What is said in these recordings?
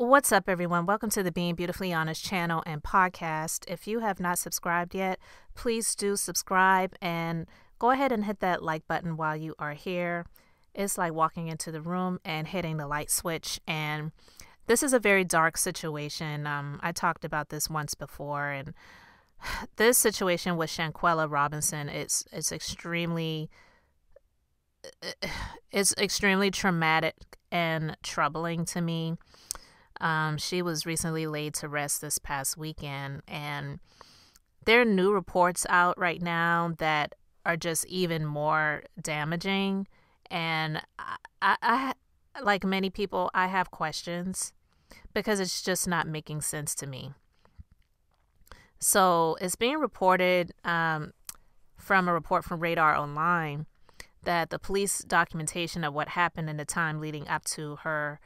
What's up, everyone? Welcome to the Being Beautifully Honest channel and podcast. If you have not subscribed yet, please do subscribe and go ahead and hit that like button while you are here. It's like walking into the room and hitting the light switch. And this is a very dark situation. Um, I talked about this once before, and this situation with Shanquella Robinson is it's extremely it's extremely traumatic and troubling to me. Um, she was recently laid to rest this past weekend, and there are new reports out right now that are just even more damaging. And I, I, I like many people, I have questions because it's just not making sense to me. So it's being reported um, from a report from Radar Online that the police documentation of what happened in the time leading up to her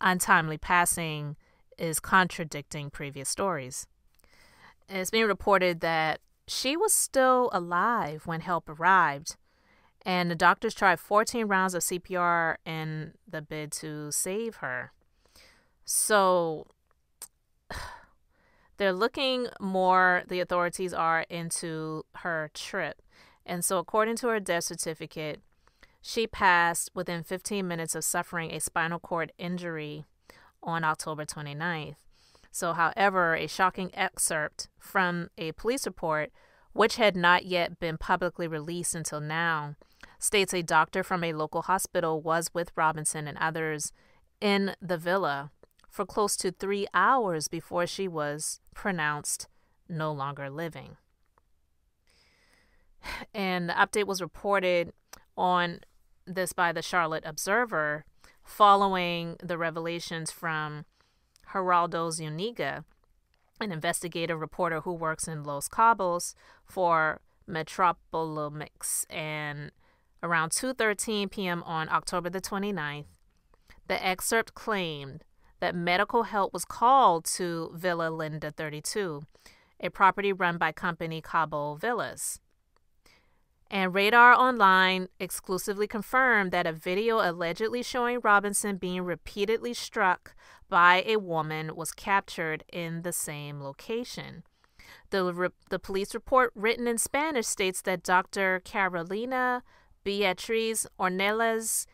untimely passing is contradicting previous stories. It's being reported that she was still alive when help arrived, and the doctors tried 14 rounds of CPR in the bid to save her. So they're looking more, the authorities are, into her trip. And so, according to her death certificate, she passed within 15 minutes of suffering a spinal cord injury on October 29th. So, however, a shocking excerpt from a police report, which had not yet been publicly released until now, states a doctor from a local hospital was with Robinson and others in the villa for close to three hours before she was pronounced no longer living. And the update was reported on this by the Charlotte Observer following the revelations from Geraldo Zuniga, an investigative reporter who works in Los Cabos for Metropolimex. And around 2:13 p.m. on October the 29th, the excerpt claimed that medical help was called to Villa Linda 32, a property run by company Cabo Villas. And Radar Online exclusively confirmed that a video allegedly showing Robinson being repeatedly struck by a woman was captured in the same location. The, re- the police report, written in Spanish, states that Dr. Carolina Beatriz Ornelas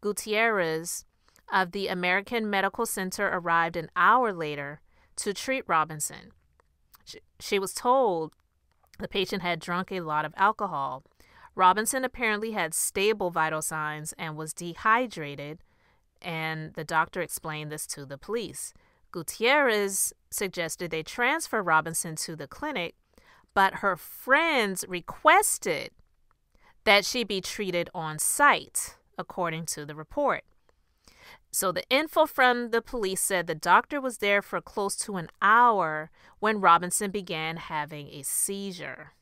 Gutierrez of the American Medical Center arrived an hour later to treat Robinson. She, she was told the patient had drunk a lot of alcohol Robinson apparently had stable vital signs and was dehydrated, and the doctor explained this to the police. Gutierrez suggested they transfer Robinson to the clinic, but her friends requested that she be treated on site, according to the report. So the info from the police said the doctor was there for close to an hour when Robinson began having a seizure.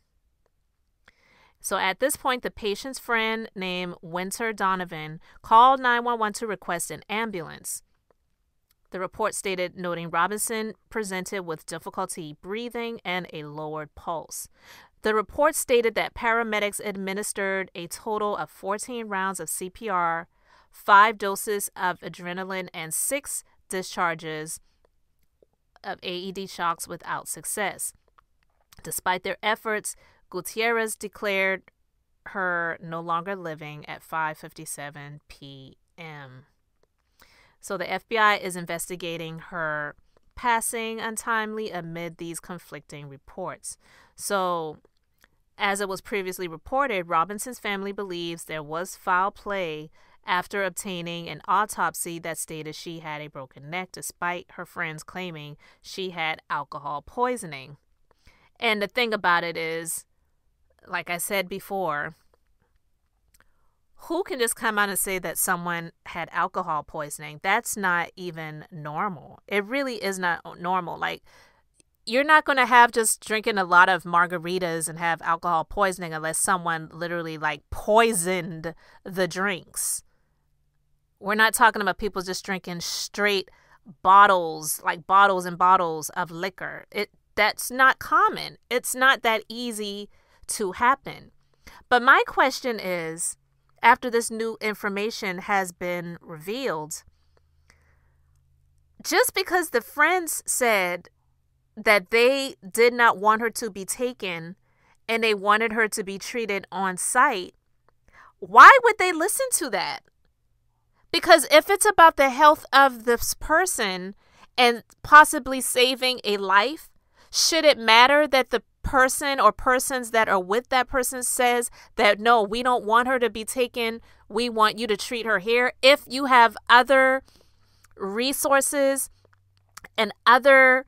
So at this point, the patient's friend named Winter Donovan called 911 to request an ambulance. The report stated, noting Robinson presented with difficulty breathing and a lowered pulse. The report stated that paramedics administered a total of 14 rounds of CPR, five doses of adrenaline, and six discharges of AED shocks without success. Despite their efforts, Gutierrez declared her no longer living at 5:57 p.m. So the FBI is investigating her passing untimely amid these conflicting reports. So as it was previously reported, Robinson's family believes there was foul play after obtaining an autopsy that stated she had a broken neck, despite her friends claiming she had alcohol poisoning. And the thing about it is, like I said before, who can just come out and say that someone had alcohol poisoning? That's not even normal. It really is not normal. Like, you're not going to have just drinking a lot of margaritas and have alcohol poisoning unless someone literally like poisoned the drinks. We're not talking about people just drinking straight bottles, like bottles and bottles of liquor. It that's not common. It's not that easy to happen. But my question is after this new information has been revealed, just because the friends said that they did not want her to be taken and they wanted her to be treated on site, why would they listen to that? Because if it's about the health of this person and possibly saving a life, should it matter that the person or persons that are with that person says that no, we don't want her to be taken. We want you to treat her here. If you have other resources and other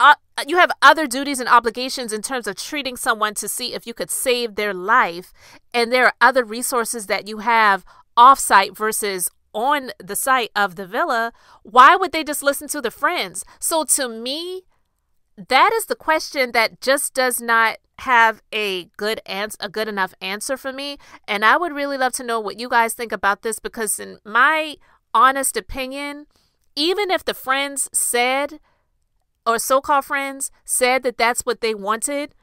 uh, you have other duties and obligations in terms of treating someone to see if you could save their life and there are other resources that you have offsite versus on the site of the villa why would they just listen to the friends so to me that is the question that just does not have a good answer a good enough answer for me and i would really love to know what you guys think about this because in my honest opinion even if the friends said or so-called friends said that that's what they wanted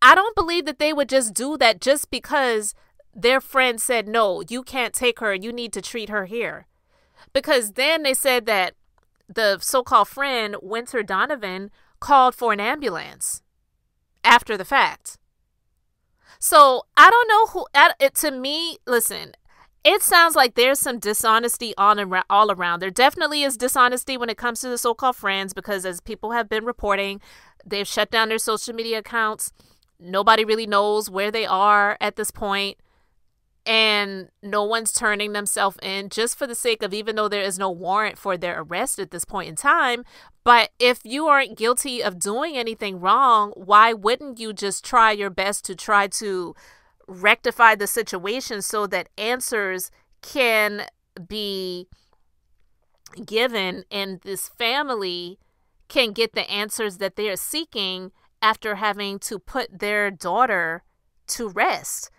i don't believe that they would just do that just because their friend said no you can't take her you need to treat her here. Because then they said that the so-called friend Winter Donovan called for an ambulance after the fact. So I don't know who. It, to me, listen, it sounds like there's some dishonesty on around, all around. There definitely is dishonesty when it comes to the so-called friends because, as people have been reporting, they've shut down their social media accounts. Nobody really knows where they are at this point and no one's turning themselves in just for the sake of even though there is no warrant for their arrest at this point in time. But if you aren't guilty of doing anything wrong why wouldn't you just try your best to try to rectify the situation so that answers can be given and this family can get the answers that they are seeking after having to put their daughter to rest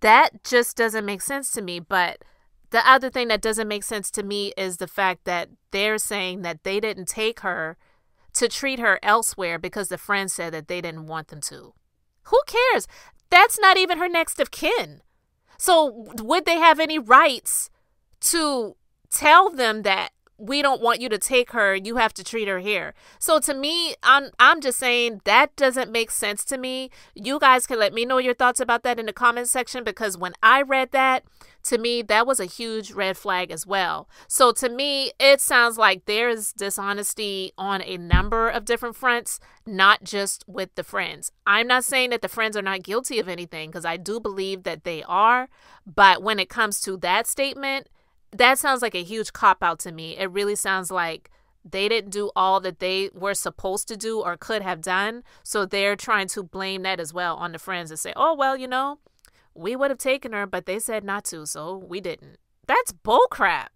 that just doesn't make sense to me. But the other thing that doesn't make sense to me is the fact that they're saying that they didn't take her to treat her elsewhere because the friend said that they didn't want them to. Who cares? That's not even her next of kin. So, would they have any rights to tell them that we don't want you to take her you have to treat her here. So to me i'm i'm just saying that doesn't make sense to me. You guys can let me know your thoughts about that in the comment section because when i read that to me that was a huge red flag as well. So to me it sounds like there's dishonesty on a number of different fronts not just with the friends. I'm not saying that the friends are not guilty of anything because i do believe that they are but when it comes to that statement that sounds like a huge cop out to me. It really sounds like they didn't do all that they were supposed to do or could have done. So they're trying to blame that as well on the friends and say, oh, well, you know, we would have taken her, but they said not to, so we didn't. That's bullcrap.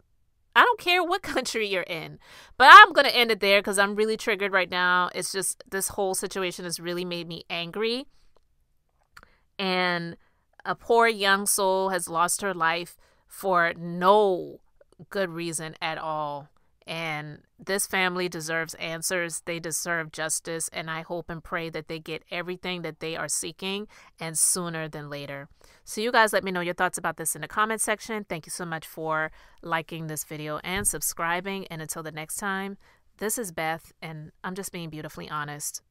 I don't care what country you're in. But I'm going to end it there because I'm really triggered right now. It's just this whole situation has really made me angry. And a poor young soul has lost her life for no good reason at all. And this family deserves answers. They deserve justice. And I hope and pray that they get everything that they are seeking and sooner than later. So, you guys let me know your thoughts about this in the comment section. Thank you so much for liking this video and subscribing. And until the next time, this is Beth, and I'm just being beautifully honest.